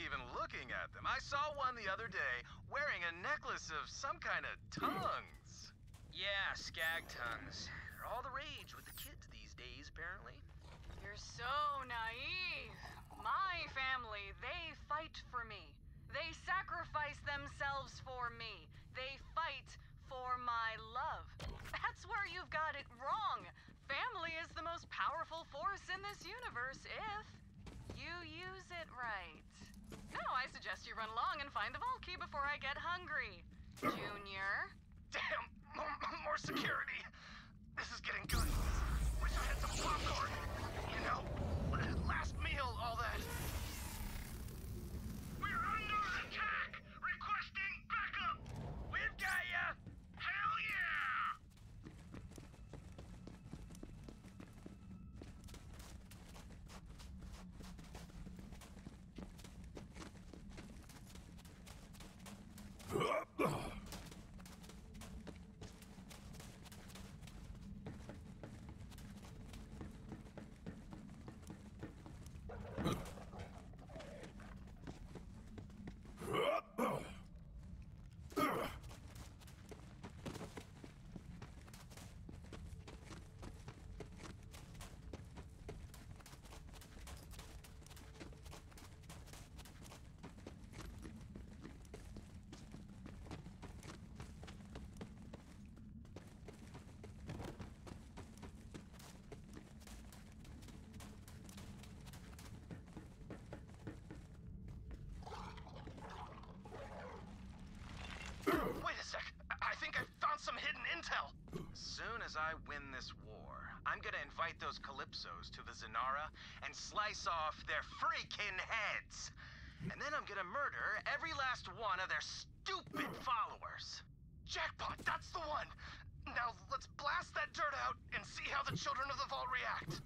even looking at them? I saw one the other day wearing a necklace of some kind of tongues. Yeah, skag tongues. They're all the rage with the kids these days, apparently. You're so naive. My family, they fight for me. They sacrifice themselves for me. They fight for my love. That's where you've got it wrong. Family is the most powerful force in this universe if you use it right. Now I suggest you run along and find the vault key before I get hungry. Junior? Damn, more, more security. This is getting good. Wish I had some popcorn. You know, last meal, all that. We're under attack! Requesting backup! We've got ya! Hell yeah! Wait a sec. I I think I found some hidden intel. Soon as I win this war, I'm gonna invite those Calypsos to the Zanara and slice off their freaking heads. And then I'm gonna murder every last one of their stupid followers. Jackpot, that's the one. Now let's blast that dirt out and see how the children of the vault react.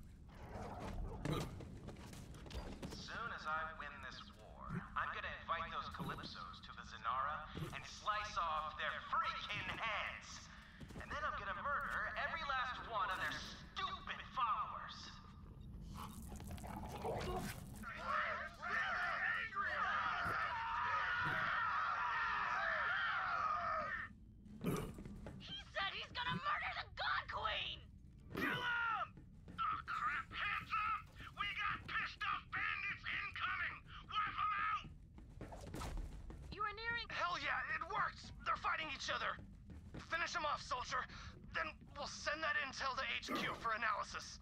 Soon as I win this war, I'm gonna invite those Calypsos to the Zanara and slice off their freaking heads. And then I'm gonna murder every last one of their stupid followers. He said he's gonna murder the God Queen! Kill him! Oh, crap! Heads up! We got pissed off bandits incoming! Wipe them out! You are nearing. Hell yeah, it worked! They're fighting each other. Finish them off, soldier. Then we'll send that intel to HQ for analysis.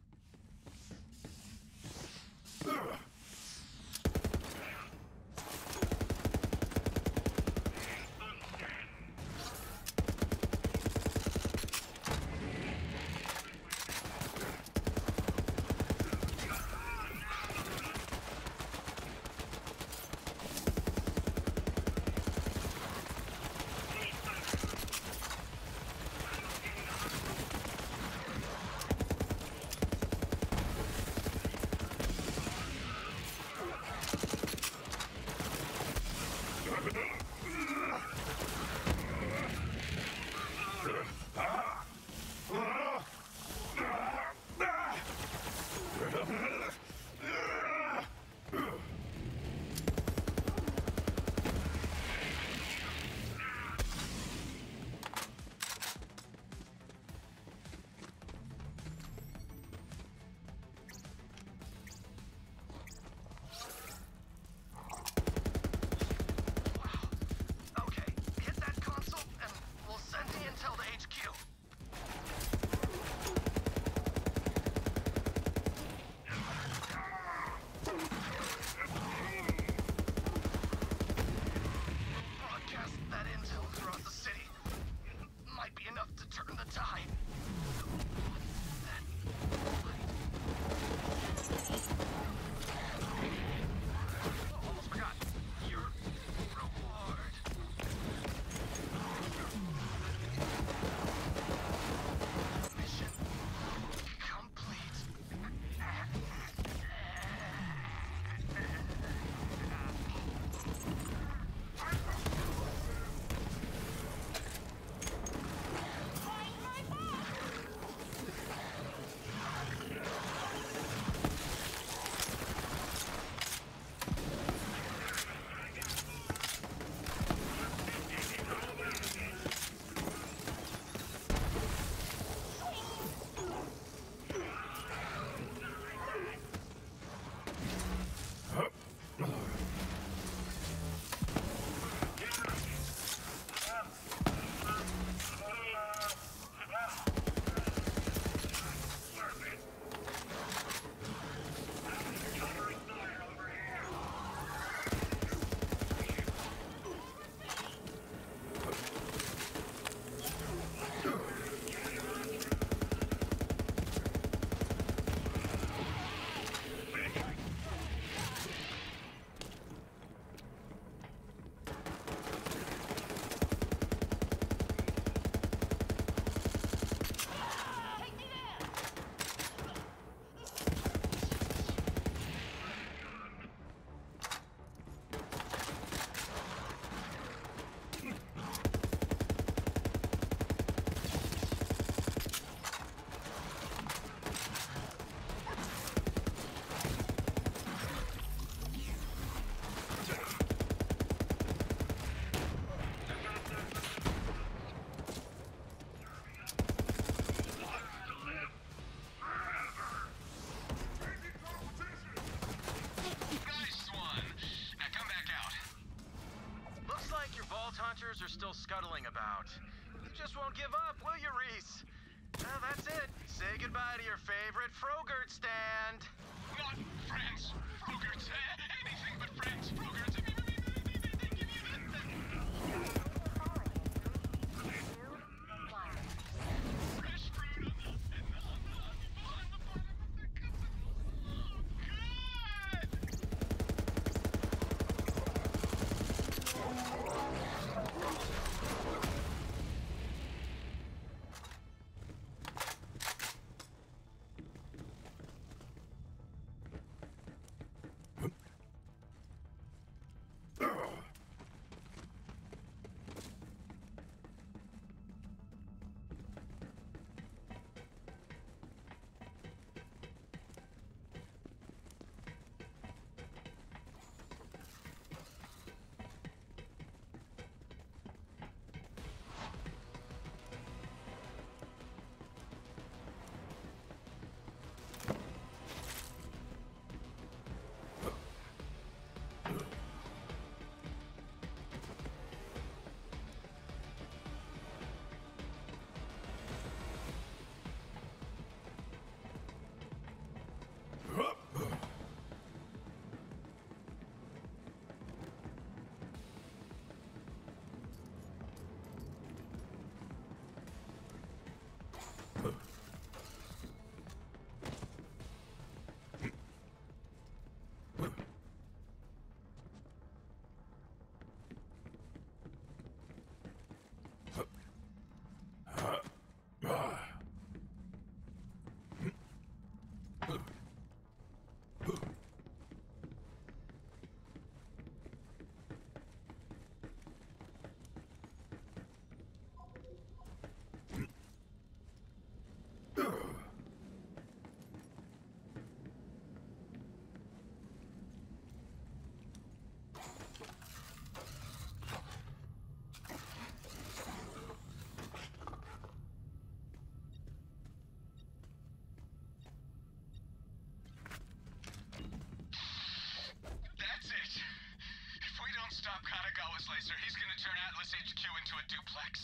Atlas into a duplex.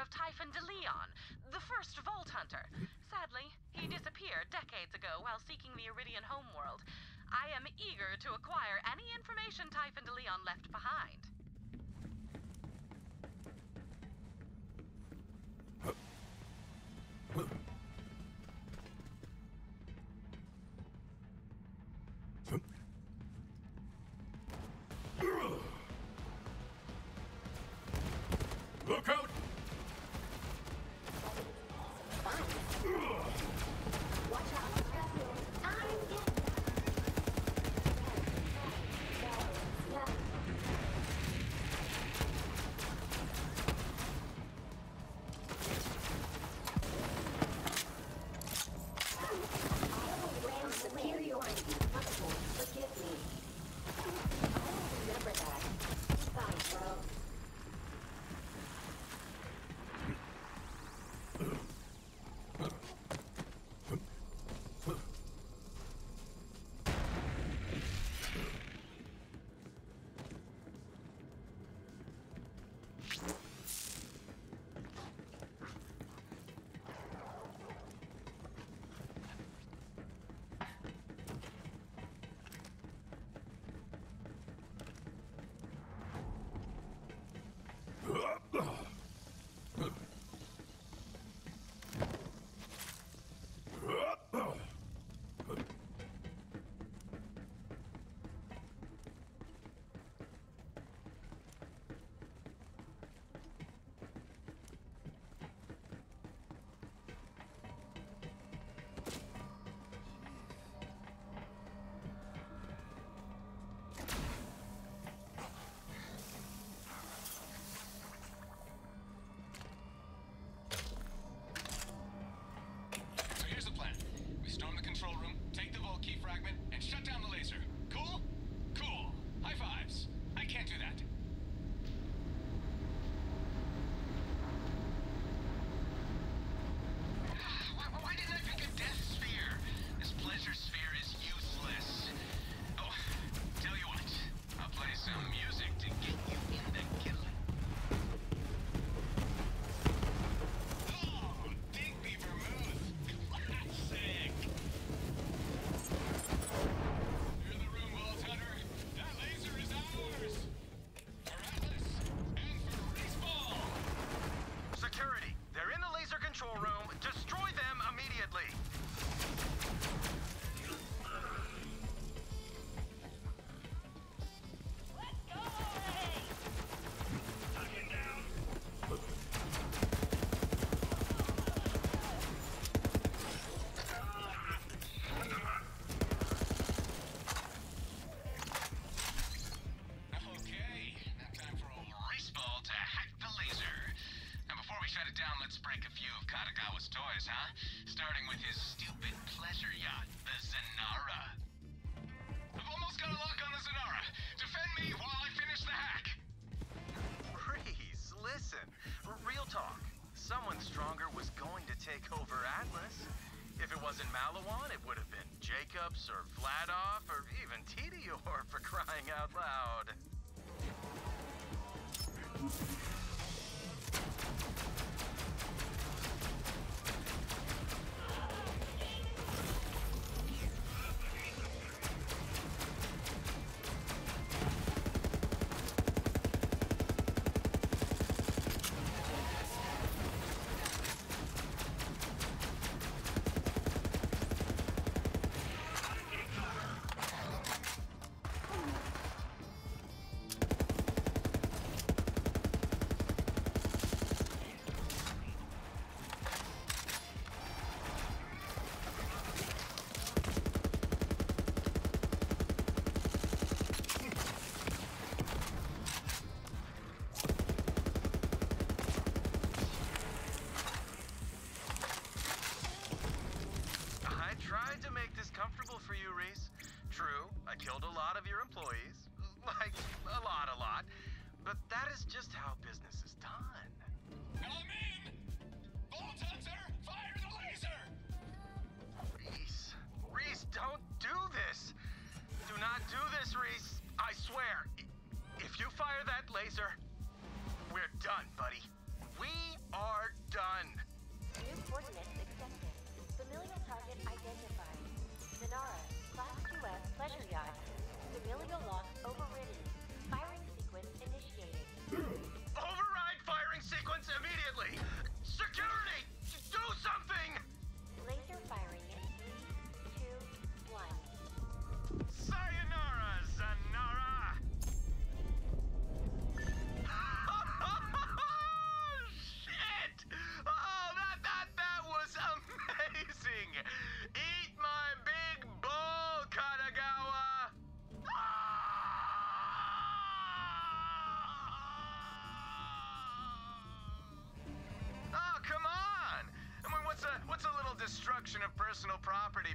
of Typhon de Leon, the first Vault Hunter. Sadly, he disappeared decades ago while seeking the Eridian homeworld. I am eager to acquire any information Typhon de Leon left behind. Look out! Watch out!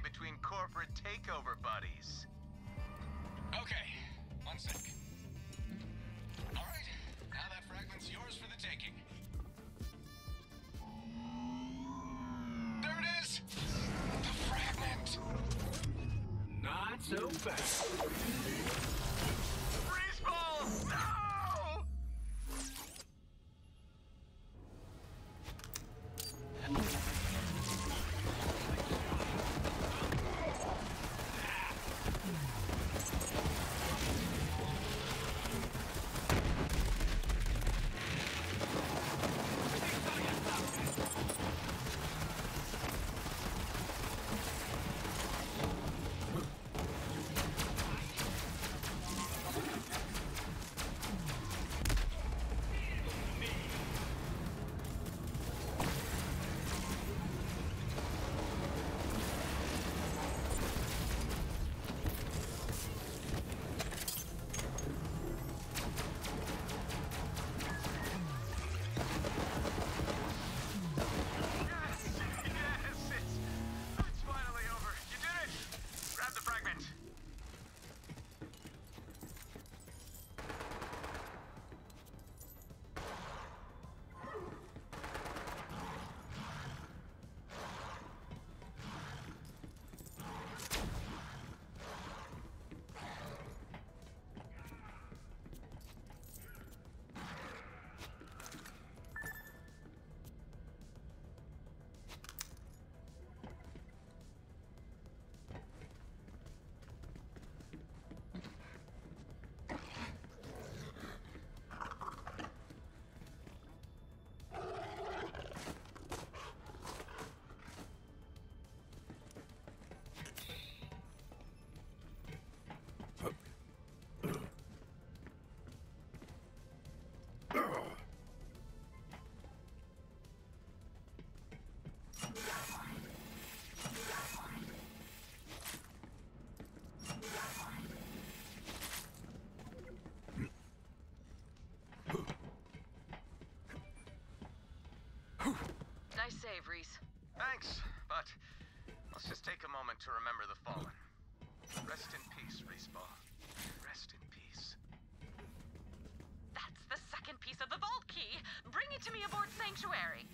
Between corporate takeover buddies? Okay, one sec. Nice save, Rhys. Thanks, but let's just take a moment to remember the fallen. Rest in peace, Rhys Ball. Rest in peace. That's the second piece of the vault key! Bring it to me aboard Sanctuary!